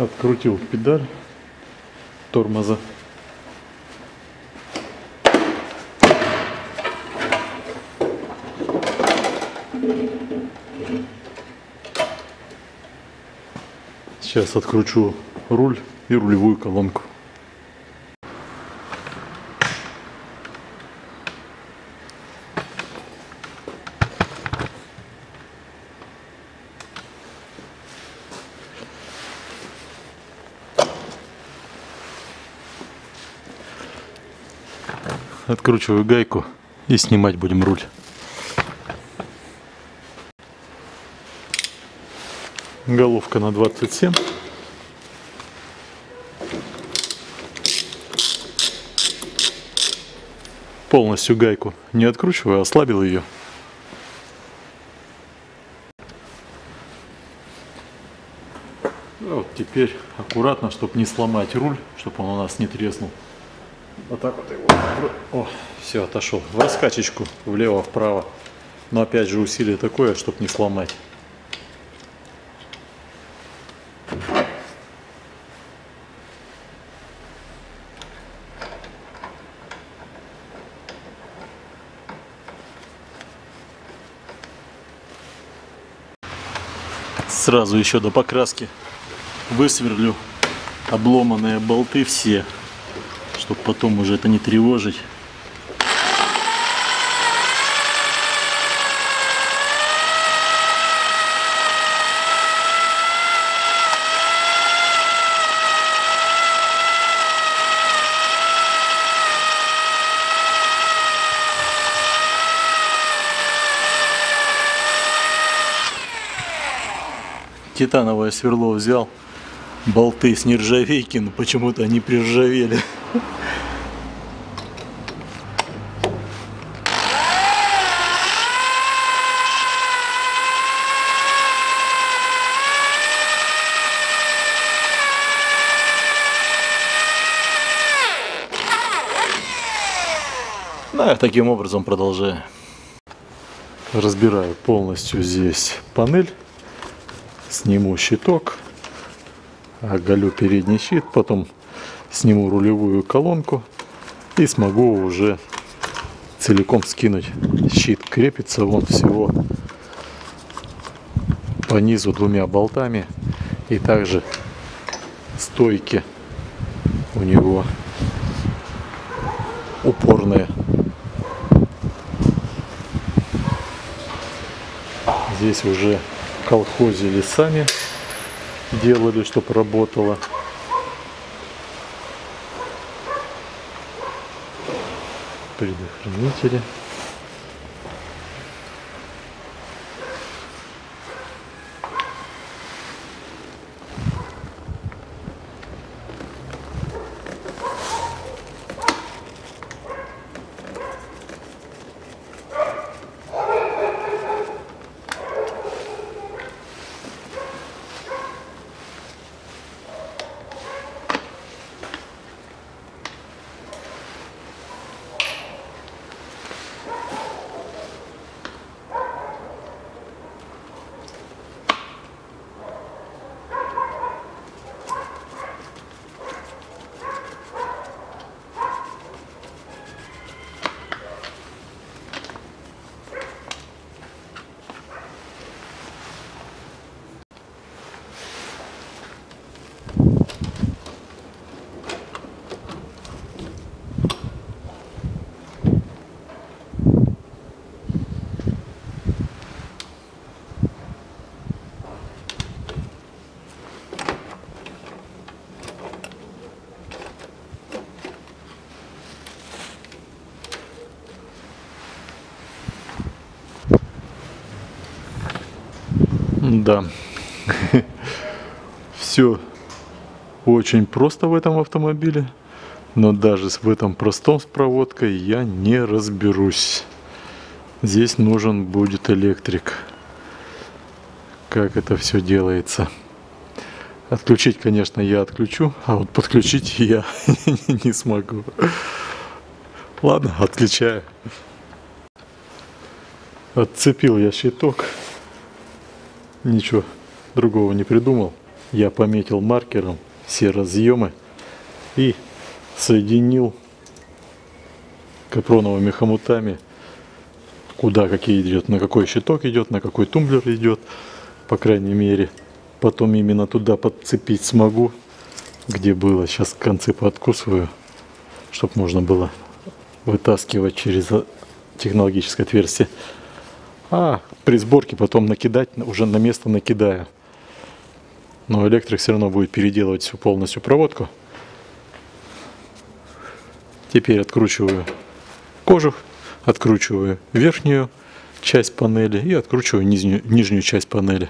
Открутил педаль тормоза. Сейчас откручу руль и рулевую колонку. Откручиваю гайку и снимать будем руль. Головка на 27. Полностью гайку не откручиваю, а ослабил ее. А вот теперь аккуратно, чтобы не сломать руль, чтобы он у нас не треснул. Вот так вот его. О, все, отошел. В раскачечку влево-вправо. Но опять же усилие такое, чтобы не сломать. Сразу еще до покраски высверлю обломанные болты все чтобы потом уже это не тревожить. титановое сверло взял болты с нержавейки но почему-то они приржавели Ну, таким образом продолжаю. Разбираю полностью здесь панель. Сниму щиток. Оголю передний щит. Потом сниму рулевую колонку. И смогу уже целиком скинуть. Щит крепится вон всего по низу двумя болтами. И также стойки у него упорные Здесь уже колхозили сами, делали, чтобы работало. Предохранители. Да. Все очень просто в этом автомобиле. Но даже в этом простом с проводкой я не разберусь. Здесь нужен будет электрик. Как это все делается. Отключить, конечно, я отключу, а вот подключить я не смогу. Ладно, отключаю. Отцепил я щиток. Ничего другого не придумал. я пометил маркером все разъемы и соединил капроновыми хомутами, куда какие идет, на какой щиток идет, на какой тумблер идет, по крайней мере. Потом именно туда подцепить смогу, где было. Сейчас концы подкусываю, чтобы можно было вытаскивать через технологическое отверстие. А при сборке потом накидать, уже на место накидаю. Но электрик все равно будет переделывать всю полностью проводку. Теперь откручиваю кожух, откручиваю верхнюю часть панели и откручиваю нижнюю, нижнюю часть панели.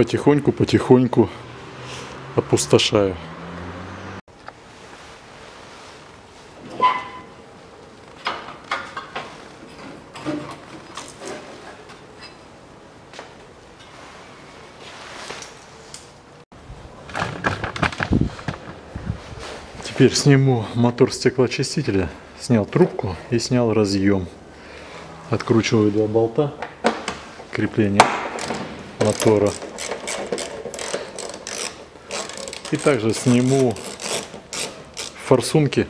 Потихоньку-потихоньку опустошаю. Теперь сниму мотор стеклоочистителя, снял трубку и снял разъем. Откручиваю два болта крепления мотора. И также сниму форсунки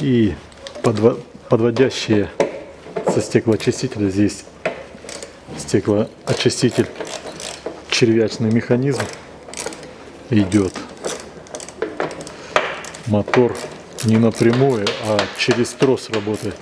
и подводящие со стеклоочистителя. Здесь стеклоочиститель червячный механизм идет. Мотор не напрямую, а через трос работает.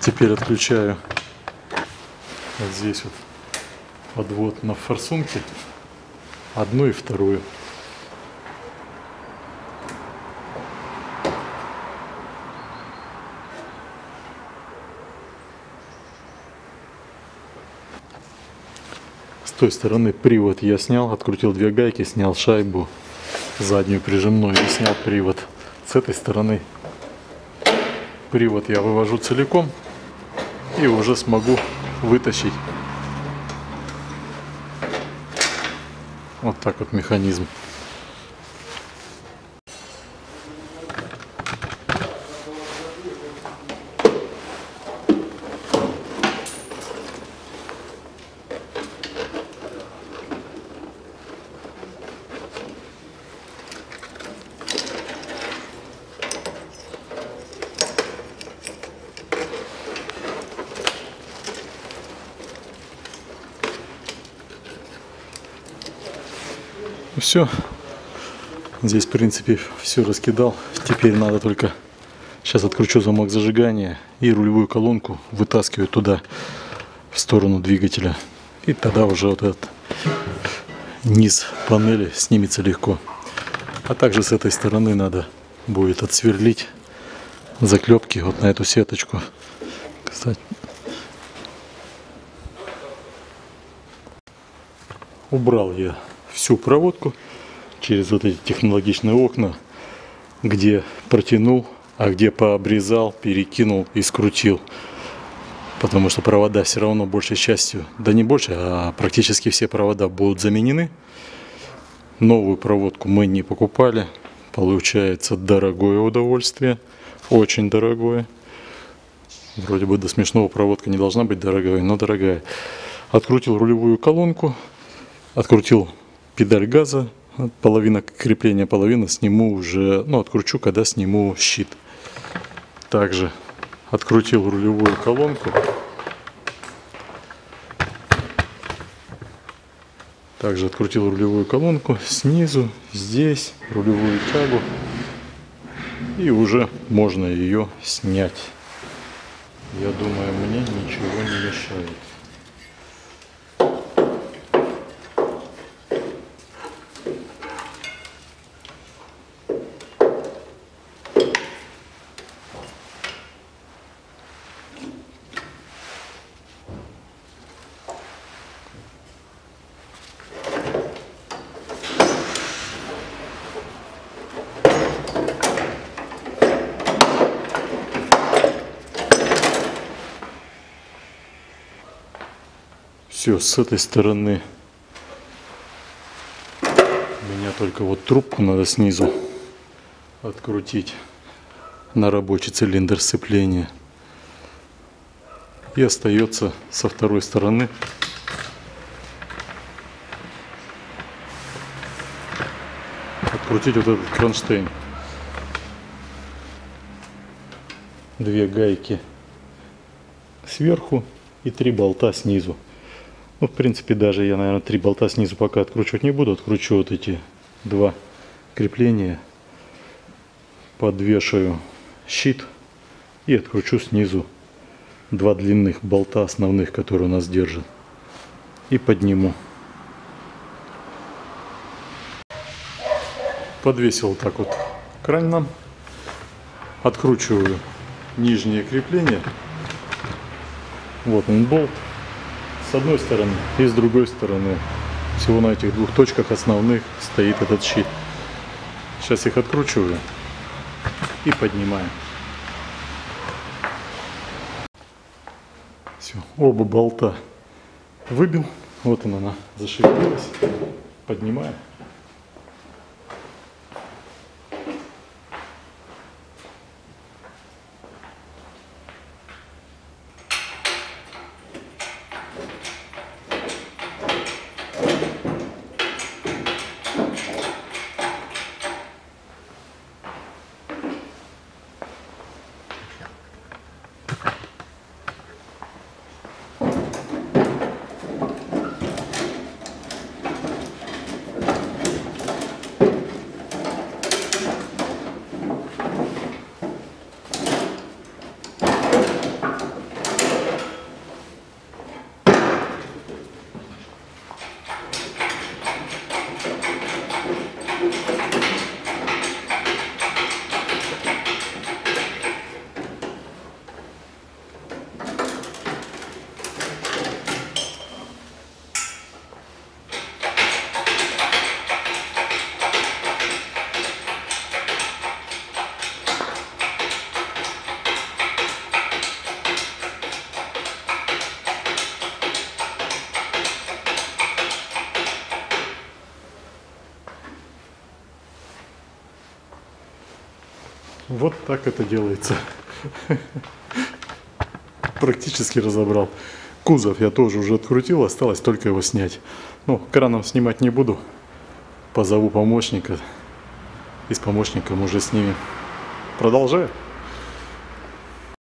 Теперь отключаю вот здесь вот подвод на форсунке одну и вторую. С той стороны привод я снял, открутил две гайки, снял шайбу заднюю прижимную и снял привод. С этой стороны привод я вывожу целиком и уже смогу вытащить вот так вот механизм. Все. Здесь, в принципе, все раскидал. Теперь надо только... Сейчас откручу замок зажигания и рулевую колонку вытаскиваю туда, в сторону двигателя. И тогда уже вот этот низ панели снимется легко. А также с этой стороны надо будет отсверлить заклепки вот на эту сеточку. Кстати, убрал я всю проводку через вот эти технологичные окна, где протянул, а где пообрезал, перекинул и скрутил. потому что провода все равно большей частью, да не больше, а практически все провода будут заменены. Новую проводку мы не покупали, получается дорогое удовольствие, очень дорогое. Вроде бы до смешного проводка не должна быть дорогой, но дорогая. Открутил рулевую колонку, открутил педаль газа, половина крепления, половина сниму уже, ну откручу, когда сниму щит. Также открутил рулевую колонку. Также открутил рулевую колонку снизу, здесь, рулевую тягу. И уже можно ее снять. Я думаю, мне ничего не мешает. Все, с этой стороны меня только вот трубку надо снизу открутить на рабочий цилиндр сцепления. И остается со второй стороны открутить вот этот кронштейн. Две гайки сверху и три болта снизу. Ну, в принципе, даже я, наверное, три болта снизу пока откручивать не буду. Откручу вот эти два крепления. Подвешаю щит и откручу снизу два длинных болта основных, которые у нас держат. И подниму. Подвесил так вот кран нам. Откручиваю нижнее крепление. Вот он болт с одной стороны и с другой стороны. Всего на этих двух точках основных стоит этот щит. Сейчас их откручиваю и поднимаю. Все, оба болта выбил. Вот она, она зашевелилась. Поднимаю. Вот так это делается. Практически разобрал. Кузов я тоже уже открутил, осталось только его снять. Ну, краном снимать не буду. Позову помощника. И с помощником уже снимем. Продолжаю.